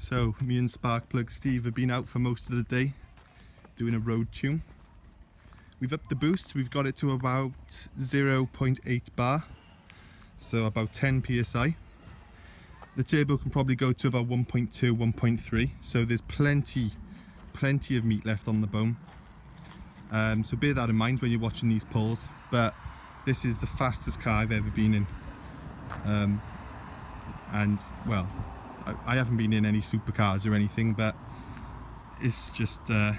So me and Sparkplug Steve have been out for most of the day doing a road tune. We've upped the boost, we've got it to about 0.8 bar, so about 10 psi. The turbo can probably go to about 1.2, 1.3, so there's plenty, plenty of meat left on the bone. Um, so bear that in mind when you're watching these pulls, but this is the fastest car I've ever been in. Um, and well, I, haven't been in any supercars or anything, but it's just uh,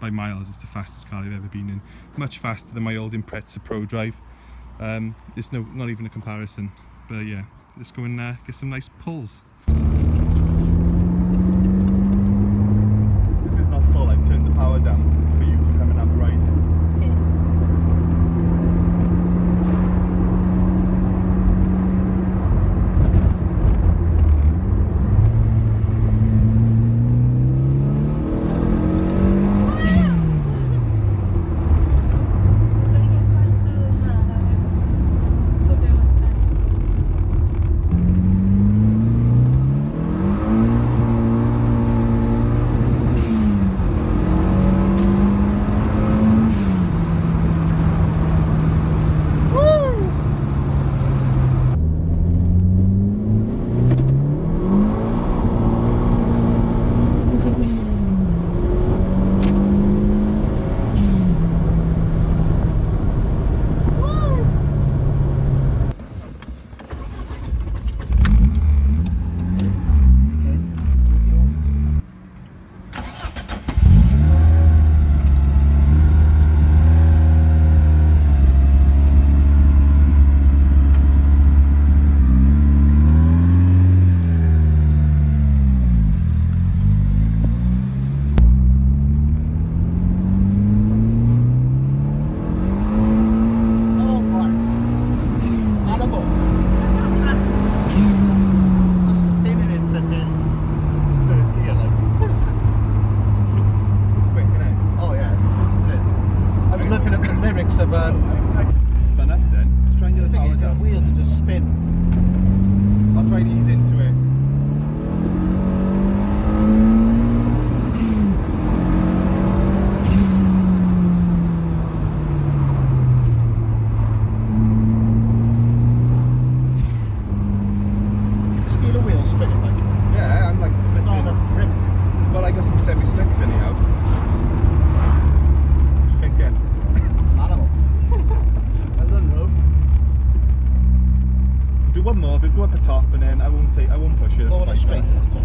by miles, it's the fastest car I've ever been in. Much faster than my old Impreza Prodrive. Um, it's no, not even a comparison, but yeah, let's go and uh, get some nice pulls. This is not full, I've turned the power down. one more, go up the top, and then I won't take, I won't push it. Go on straight to the top.